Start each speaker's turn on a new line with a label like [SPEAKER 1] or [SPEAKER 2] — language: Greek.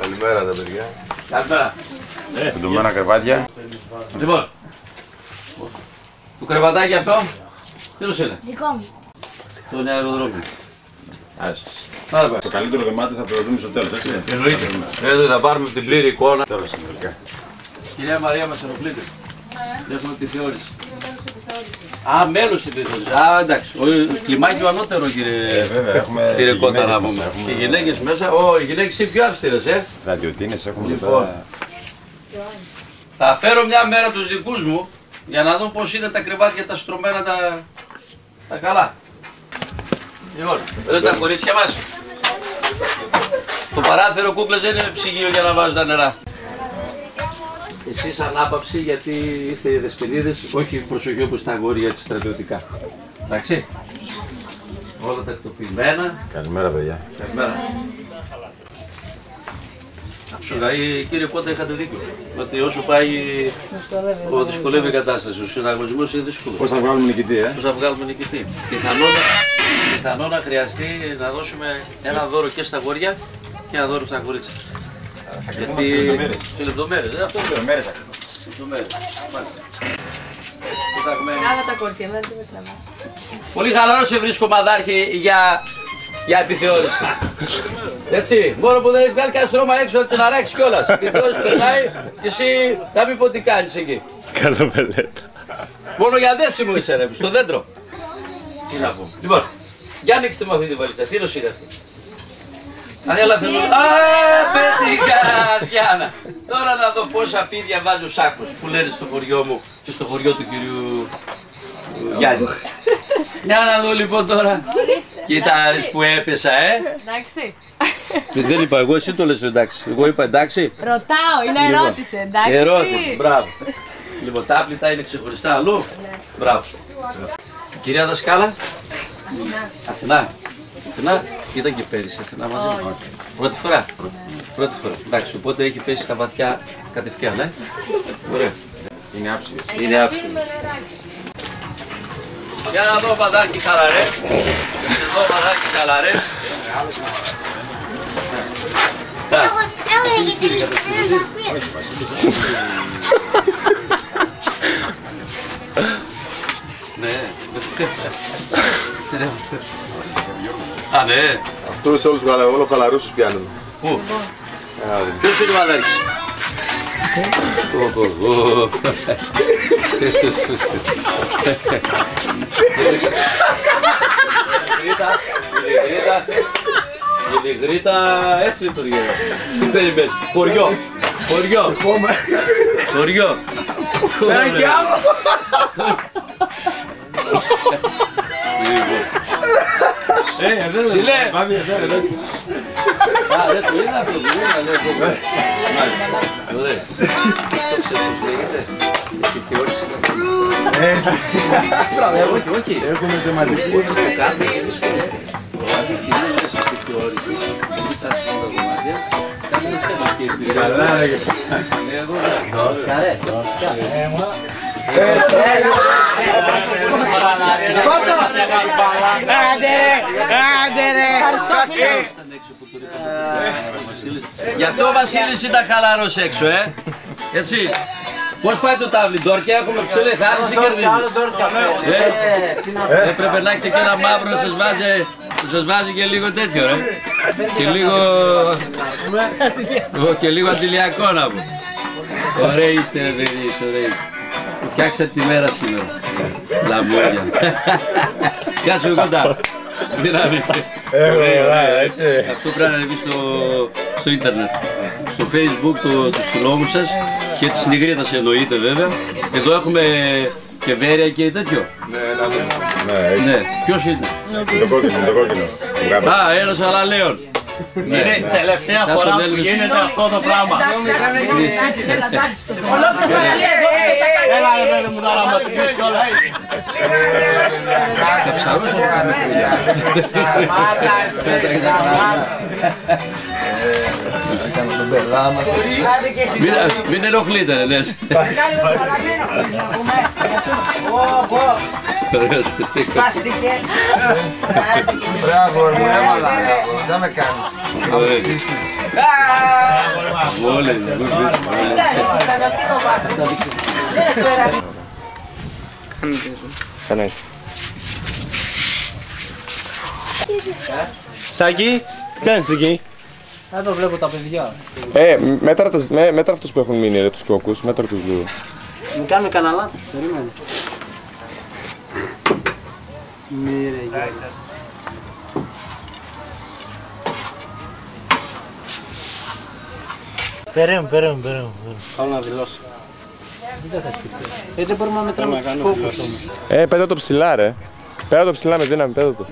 [SPEAKER 1] Καλημέρα τα παιδιά.
[SPEAKER 2] Καλημέρα.
[SPEAKER 1] Εντωμένα κρεβάτια.
[SPEAKER 2] Λοιπόν, το κρεβατάκι αυτό, τι είναι,
[SPEAKER 3] Δικό μου.
[SPEAKER 2] το αεροδρόμιο.
[SPEAKER 1] Άστα.
[SPEAKER 2] Άρα πάει.
[SPEAKER 1] Το καλύτερο δωμάτιο θα το δούμε στο τέλος, έτσι.
[SPEAKER 2] Εννοείται. Εδώ θα πάρουμε την πλήρη εικόνα.
[SPEAKER 1] Τέλος συνολικά.
[SPEAKER 2] Κυρία Μαρία, μας ενοχλείτε. Δεν έχουμε επιθεώρηση. Α, μέλος επιθεώρηση. Α, εντάξει. Ο κλιμάκι ο ανώτερος, κύριε,
[SPEAKER 1] Ε, βέβαια, έχουμε
[SPEAKER 2] κύριε Κότα,
[SPEAKER 1] γυναίκες
[SPEAKER 2] να
[SPEAKER 1] μέσα,
[SPEAKER 2] πούμε.
[SPEAKER 1] έχουμε-
[SPEAKER 2] Οι γυναίκες μέσα, Ω, οι γυναίκες είναι πιο αυστηρές, ε.
[SPEAKER 1] Στρατιωτίνες έχουμε
[SPEAKER 2] Λοιπόν.
[SPEAKER 1] τώρα.
[SPEAKER 2] Θα φέρω μια μέρα τους δικούς μου για να δω πώς είναι τα κρεβάτια τα στρωμένα τα, τα καλά. Λοιπόν, εδώ τα κορίτσια μας. Το παράθυρο κούκλες δεν είναι ψυγείο για να βάζουν τα νερά. Εσείς ανάπαυση γιατί είστε οι δεσποινίδες, όχι προσοχή όπως τα αγόρια της στρατιωτικά. Εντάξει. Όλα τα εκτοπισμένα.
[SPEAKER 1] Καλημέρα, παιδιά.
[SPEAKER 2] Καλημέρα. Σιγά, κύριε Κόντα, είχατε δίκιο. Ότι όσο πάει ο δυσκολεύει η κατάσταση. Ο συναγωνισμός είναι δύσκολος.
[SPEAKER 1] Πώς θα βγάλουμε νικητή, ε;
[SPEAKER 2] Πώς θα βγάλουμε νικητή. Πιθανόν, πιθανόν να χρειαστεί να δώσουμε ένα δώρο και στα γόρια και ένα δώρο στα κορίτσια.
[SPEAKER 1] Κρίνουμε τις λεπτομέρειες.
[SPEAKER 2] Σε λεπτομέρειες, δεν αυτό λέω.
[SPEAKER 1] Μέρες
[SPEAKER 2] Λεπτομέρειες. Μάλιστα. Κοιτάξτε,
[SPEAKER 3] Άρα τα κορίτσια, δεν είναι θέμα.
[SPEAKER 2] Πολύ χαλαρό σε βρίσκω μαδάρχη για, για επιθεώρηση. Έτσι, μόνο που δεν έχει βγάλει κανένα στρώμα έξω να την αράξει κιόλας. Η επιθεώρηση περνάει και εσύ θα μην πω τι κάνεις εκεί.
[SPEAKER 1] Καλό πελέτα.
[SPEAKER 2] Μόνο για δέσιμο είσαι ρε, στο δέντρο. Τι να πω. Λοιπόν, για ανοίξτε με αυτή τη βαλίτσα. Τι νοσή είναι αυτή. Αν έλα θέλω... Α, με την καρδιά. Τώρα να δω πόσα πίδια βάζει ο Σάκος που λένε στο χωριό μου και στο χωριό του κυρίου ε, Γιάννη. Για να δω λοιπόν τώρα. Κοίτα που έπεσα, ε.
[SPEAKER 3] Εντάξει.
[SPEAKER 2] Δεν είπα εγώ, εσύ το λες εντάξει. Εγώ είπα εντάξει.
[SPEAKER 3] Ρωτάω, είναι ερώτηση, εντάξει.
[SPEAKER 2] Ερώτηση, μπράβο. Λοιπόν, τα άπλυτα είναι ξεχωριστά αλλού. Μπράβο. Κυρία Δασκάλα. Αθηνά. Αθηνά. Ήταν και πέρυσι Αθηνά μαζί μου. Πρώτη φορά. Πρώτη φορά. Εντάξει, οπότε έχει πέσει στα βαθιά κατευθείαν, ε. Ωραία.
[SPEAKER 1] Είναι άψιλες.
[SPEAKER 2] Είναι άψογο. Για να δω παδάκι χαλαρέ. Εδώ παδάκι χαλαρέ. Τα. Ναι. Α, ναι.
[SPEAKER 1] Αυτούς όλους όλο χαλαρούς τους πιάνουμε.
[SPEAKER 2] Πού; Ποιος είναι ο Μαδάρης. Ω, ω, ω. Γρήτα, γρήτα, η γρήτα έτσι λειτουργεί. Τι περιμένεις, χωριό, χωριό, χωριό. Πέρα κι άλλο. Ε, Ψηλέ. Α, δεν το είδα αυτό, το είδα, λέω εγώ. Μάλιστα, ωραία. Αυτό ξέρεις πώς λέγεται. Επιθεώρηση να κάνει.
[SPEAKER 1] Έτσι.
[SPEAKER 2] Ε, όχι, όχι.
[SPEAKER 1] Έχουμε θεματική.
[SPEAKER 2] Το κάνουμε και εμείς το λέμε. Αν κυρίως επιθεώρηση, εμείς τα σύνορα δωμάτια, κάνουμε θέμα και επιθεώρηση.
[SPEAKER 1] Καλά, ρε.
[SPEAKER 2] Ε, εγώ δεν. Καρέ. Γι' αυτό ο Βασίλης ήταν χαλαρός έξω, ε. Έτσι. Πώς πάει το τάβλι, Ντόρκια, έχουμε ψηλή χάρη ή κερδίζεις. Ε, Έπρεπε να έχετε και ένα μαύρο να σας βάζει, να σας βάζει και λίγο τέτοιο, ρε. Και λίγο... Εγώ και λίγο αντιλιακό να πω. Ωραία είστε, ρε παιδί, ωραία είστε. Φτιάξατε τη μέρα σήμερα. Λαμόγια. Γεια σου, κοντά. Δύναμη. Ωραία, ωραία, έτσι. Αυτό πρέπει να ανεβεί στο, στο ίντερνετ. Στο facebook το, τους συλλόγους σας και τη συνηγρίτας εννοείται βέβαια. Εδώ έχουμε και βέρεια και τέτοιο.
[SPEAKER 1] Ναι, έτσι.
[SPEAKER 2] Ναι, ποιος είναι;
[SPEAKER 1] Το κόκκινο, το κόκκινο. Του γάμπα.
[SPEAKER 2] Α, ένας αλαλέων.
[SPEAKER 4] Είναι η τελευταία
[SPEAKER 2] Θα
[SPEAKER 4] φορά
[SPEAKER 2] τον
[SPEAKER 4] που
[SPEAKER 2] έλεγες.
[SPEAKER 4] γίνεται αυτό το πράγμα.
[SPEAKER 3] Ολόκληρο παραλία εδώ δεν θα κάνει.
[SPEAKER 4] Έλα ρε παιδί μου τώρα μας πεις κιόλας.
[SPEAKER 2] Μην, μην ενοχλείτε, ρε, λες. Ωραίος,
[SPEAKER 5] Μπράβο, μου έβαλα. Δεν με κάνεις.
[SPEAKER 2] Ωραία.
[SPEAKER 5] Ψήσεις.
[SPEAKER 2] Όλες, πού
[SPEAKER 1] Σάκη, τι κάνεις εκεί.
[SPEAKER 6] Εδώ βλέπω τα παιδιά.
[SPEAKER 5] Ε, μέτρα, τα- με- μέτρα αυτούς που έχουν μείνει, ρε, τους κόκκους, μέτρα τους λίγο.
[SPEAKER 6] Μην κάνουμε κανένα λάθος, περίμενε. Ναι ρε γεια. Περίμενε, περίμενε, περίμενε. Θέλω να δηλώσω. Έτσι μπορούμε να μετράμε τους κόκκους όμως.
[SPEAKER 5] Ε, πέτα το ψηλά, ρε. Πέτα το ψηλά με δύναμη, πέτα το.